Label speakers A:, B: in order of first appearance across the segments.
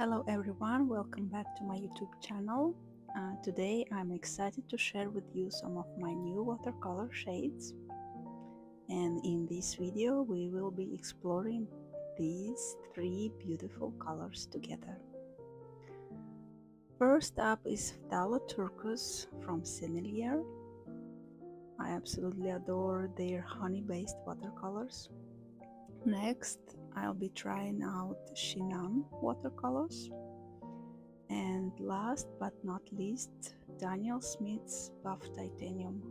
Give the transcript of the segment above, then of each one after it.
A: Hello everyone, welcome back to my YouTube channel. Uh, today I'm excited to share with you some of my new watercolor shades. And in this video we will be exploring these three beautiful colors together. First up is Phthalo Turquoise from Sennelier. I absolutely adore their honey-based watercolors. Next, I'll be trying out Shinhan watercolors. And last but not least, Daniel Smith's Buff Titanium.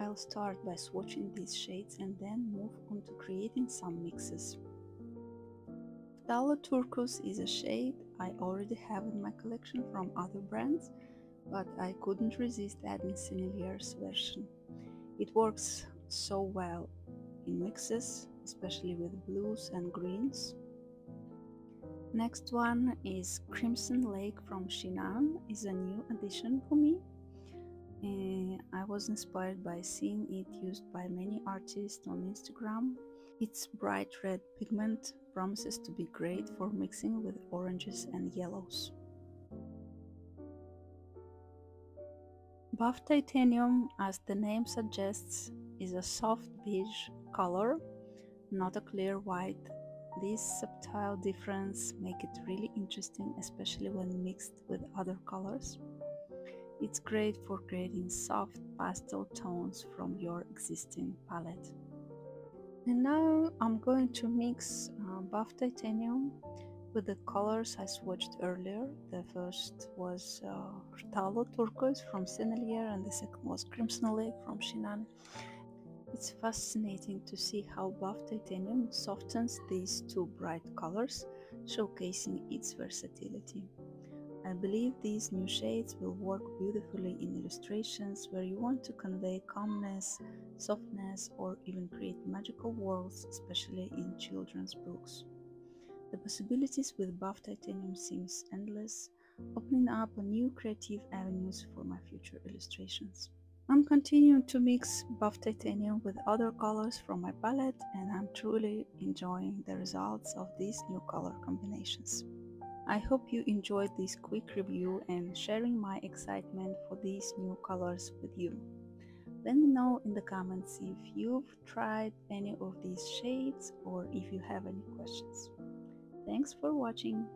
A: I'll start by swatching these shades and then move on to creating some mixes. Phthalo is a shade I already have in my collection from other brands, but I couldn't resist adding Sennelier's version. It works so well in mixes especially with blues and greens. Next one is Crimson Lake from Shinhan is a new addition for me. Uh, I was inspired by seeing it used by many artists on Instagram. Its bright red pigment promises to be great for mixing with oranges and yellows. Buff Titanium, as the name suggests, is a soft beige color not a clear white. This subtle difference make it really interesting, especially when mixed with other colors. It's great for creating soft pastel tones from your existing palette. And now I'm going to mix uh, buff titanium with the colors I swatched earlier. The first was uh, Turquoise from Sennelier and the second was Crimson Lake from Shinhan. It's fascinating to see how buff titanium softens these two bright colors, showcasing its versatility. I believe these new shades will work beautifully in illustrations where you want to convey calmness, softness, or even create magical worlds, especially in children's books. The possibilities with buff titanium seems endless, opening up new creative avenues for my future illustrations. I'm continuing to mix buff titanium with other colors from my palette and I'm truly enjoying the results of these new color combinations. I hope you enjoyed this quick review and sharing my excitement for these new colors with you. Let me know in the comments if you've tried any of these shades or if you have any questions. Thanks for watching.